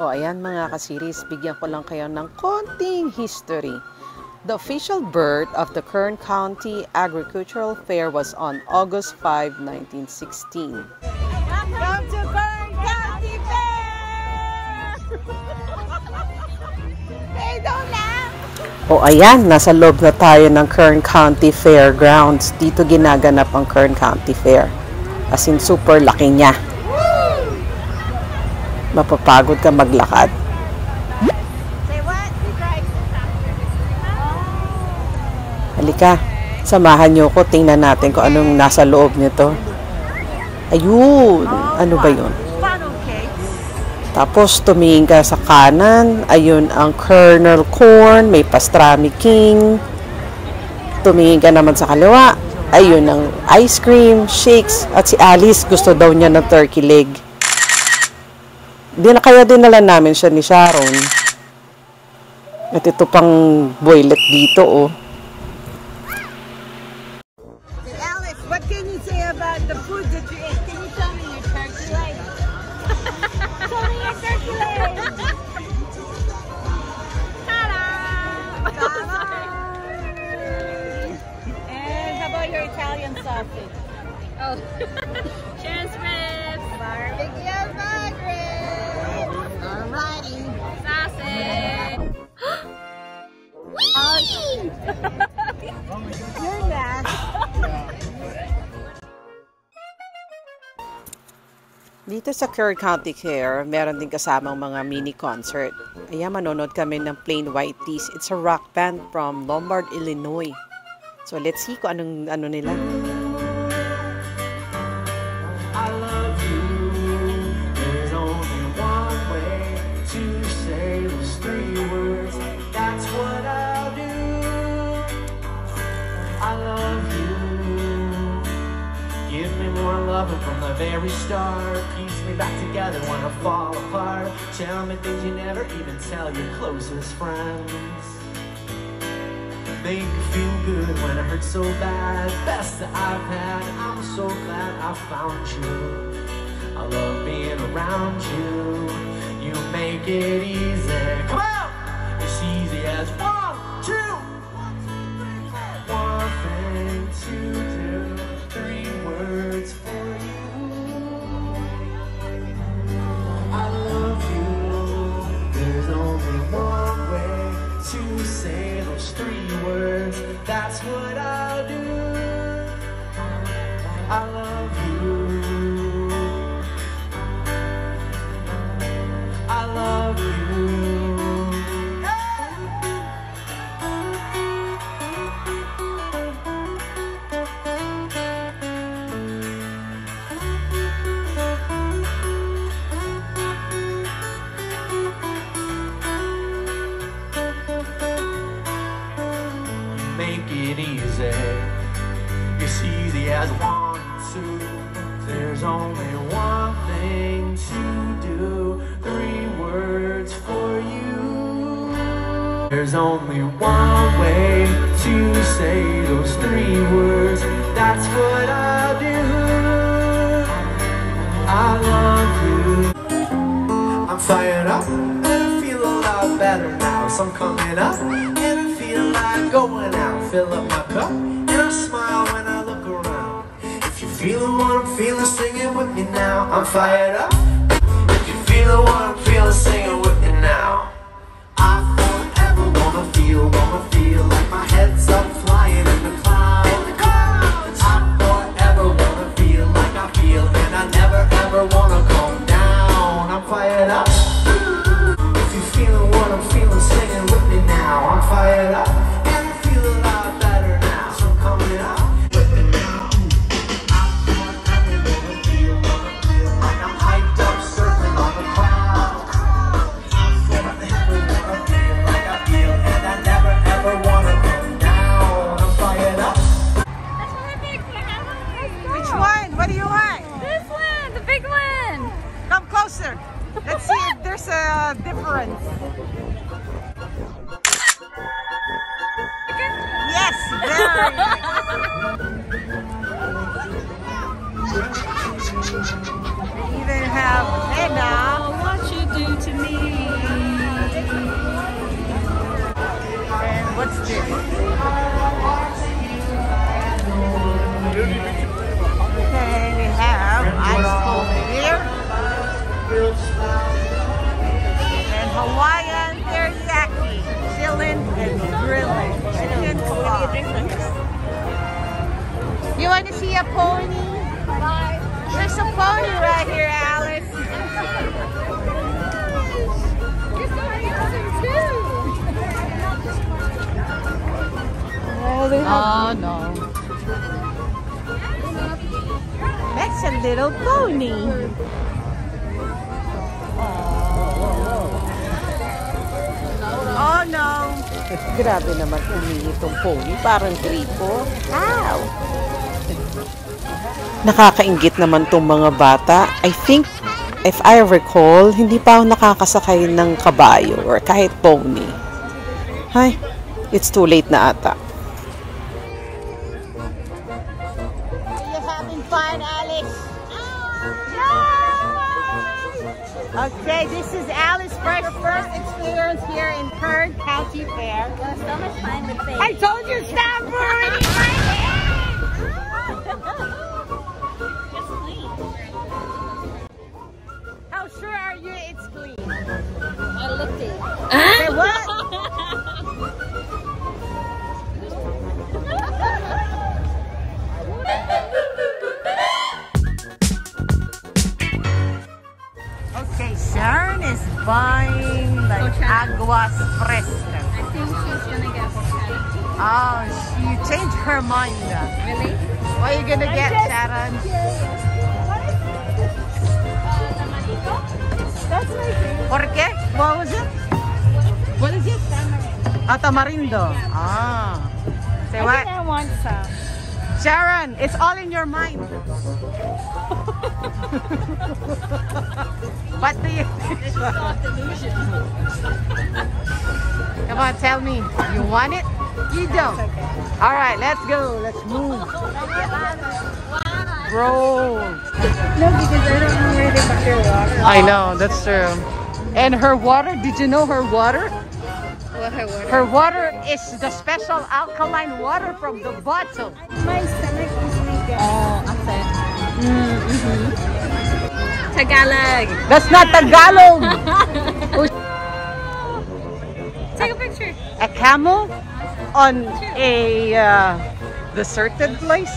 O ayan mga kasiris, bigyan ko lang kayo ng konting history. The official birth of the Kern County Agricultural Fair was on August 5, 1916. Welcome to Kern County Fair! hey, don't laugh! O ayan, nasa loob na tayo ng Kern County Fairgrounds. Dito ginaganap ang Kern County Fair. As in, super laki niya. Mapapagod ka maglakad. What? Halika, samahan niyo ko. Tingnan natin kung anong nasa loob nito. Ayun, ano ba yun? Tapos tumingin ka sa kanan, ayun ang kernel corn, may pastrami king. Tumingin ka naman sa kaliwa, ayun ang ice cream, shakes, at si Alice gusto daw niya ng turkey leg. Di na kaya dinala namin siya ni Sharon. At ito pang boylet dito oh. Dito sa Kerr County Care, meron din kasamang mga mini concert. Ayan, manonood kami ng Plain White Tees. It's a rock band from Lombard, Illinois. So let's see kung anong ano nila. Loving from the very start. Piece me back together when I fall apart. Tell me things you never even tell your closest friends. Make me feel good when it hurts so bad. Best that I've had. I'm so glad I found you. I love being around you. You make it easy. Come on! It's easy as one, That's what I'll do. I There's only one thing to do. Three words for you. There's only one way to say those three words. That's what I do. I love you. I'm fired up and I feel a lot better now. So I'm coming up and I feel like going out. Fill up my cup and I smile when I feeling what I'm feeling, sing it with me now. I'm fired up. If you're feeling what I'm feeling, sing it with me closer. Let's see if there's a difference. Yes, very nice. Even have henna. Oh, what you do to me. And what's this? And grilling, chicken kebab. You want to see a pony? There's a pony right here, Alice. Oh, oh no. That's a little pony. Oh no. Grabe naman umingi itong pony. Parang gripo. Ow! Nakakaingit naman tong mga bata. I think, if I recall, hindi pa ako nakakasakay ng kabayo or kahit pony. Hay, it's too late na ata. Okay, this is Alice Fresh first experience here in Kern County Fair. It was so much fun with. I told you stop aguas frescas. I think she's gonna get horchata. Oh, she changed her mind. Really? What are you gonna get, Sharon? That's my favorite. ¿Por qué? What was it? What is it? Ah, tamarindo. Ah. Say I what? I want some. Sharon, it's all in your mind. what do you delusion. Come on, tell me. You want it? You don't. All right, let's go. Let's move. Roll. No, because I don't know where they put their water. I know, that's true. And her water, did you know her water? What her water? Her water is the special alkaline water from the bottle. My stomach usually gets. Oh, upset. Mm-hmm. Tagalog. That's not Tagalog. Take a picture. a camel on a uh, deserted place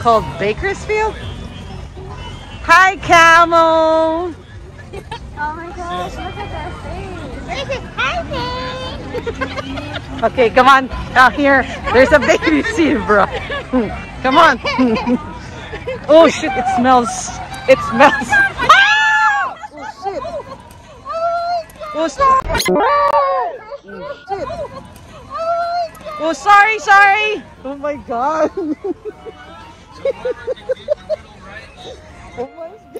called Bakersfield. Hi, camel. Oh my gosh, look at that face. Hi, Okay, come on. Out here. There's a baby zebra. come on. oh shit! It smells. It smells. Ah! Oh shit! Oh shit! Oh, shit. Oh, sorry, sorry. Oh my god.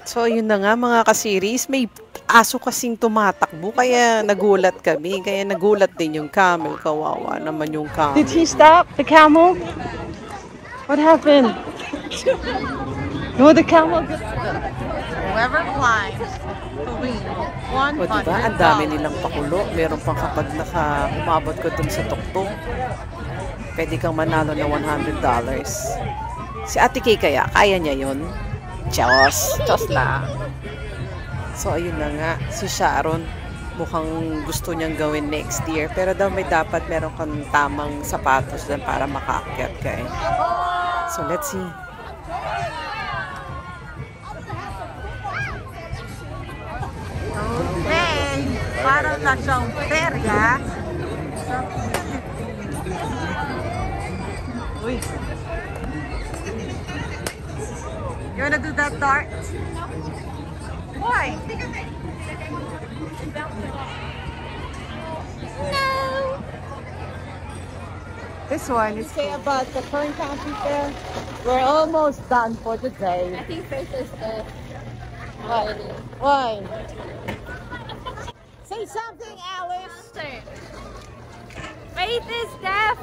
So, yun na nga mga ka-series. May aso kasing tumatakbo. Kaya nagulat kami. Kaya nagulat din yung camel. Kawawa naman yung camel. Did he stop the camel? What happened? No, the camel. Whoever climbs win one O diba, ang dami nilang pakulo. Meron pang kapag naka umabot ko dun sa tuktok. Pwede kang manalo ng $100. Si Ate Kay kaya, kaya niya yun? Diyos! Diyos lang! So, ayun na nga. Si Sharon, mukhang gusto niyang gawin next year. Pero daw may dapat meron kang tamang sapatos dyan para makaakyat ka eh. So, let's see. Okay, parang na siyang perya. Uy. You wanna do that dart? Why? No. This one is say about the Kern County Fair. We're almost done for the day. I think Faith is the Why? Why? Say something, Alice. Faith is deaf.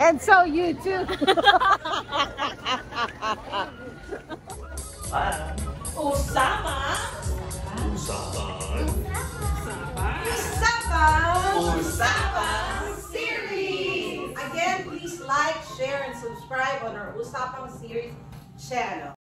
And so you too. cielo.